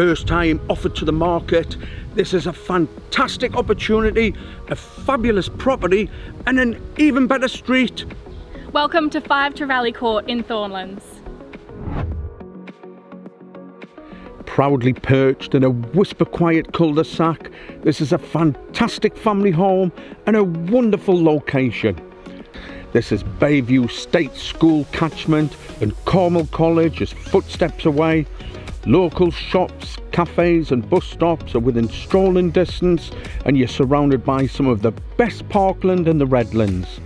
first time offered to the market. This is a fantastic opportunity, a fabulous property and an even better street. Welcome to 5 Trevally Court in Thornlands. Proudly perched in a whisper quiet cul-de-sac, this is a fantastic family home and a wonderful location. This is Bayview State School catchment and Cornwall College is footsteps away. Local shops, cafes and bus stops are within strolling distance and you're surrounded by some of the best parkland in the Redlands.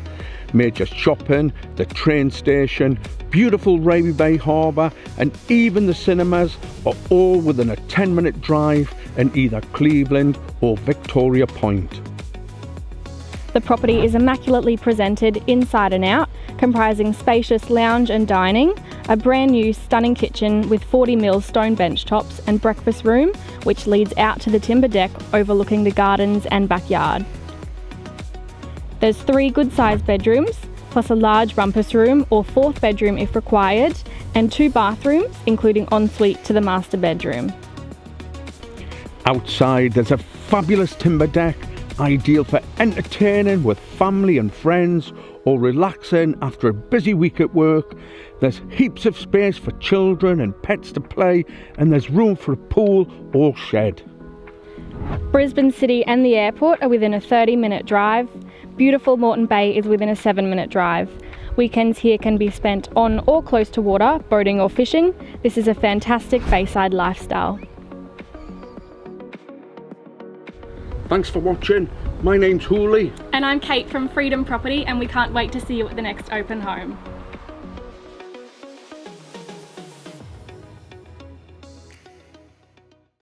Major shopping, the train station, beautiful Raby Bay Harbour and even the cinemas are all within a 10 minute drive in either Cleveland or Victoria Point. The property is immaculately presented inside and out, comprising spacious lounge and dining, a brand new stunning kitchen with 40 mil stone bench tops and breakfast room, which leads out to the timber deck overlooking the gardens and backyard. There's three good sized bedrooms, plus a large rumpus room or fourth bedroom if required, and two bathrooms, including ensuite to the master bedroom. Outside there's a fabulous timber deck ideal for entertaining with family and friends or relaxing after a busy week at work. There's heaps of space for children and pets to play, and there's room for a pool or shed. Brisbane City and the airport are within a 30 minute drive. Beautiful Moreton Bay is within a 7 minute drive. Weekends here can be spent on or close to water, boating or fishing. This is a fantastic bayside lifestyle. Thanks for watching. My name's Hooly. And I'm Kate from Freedom Property and we can't wait to see you at the next open home.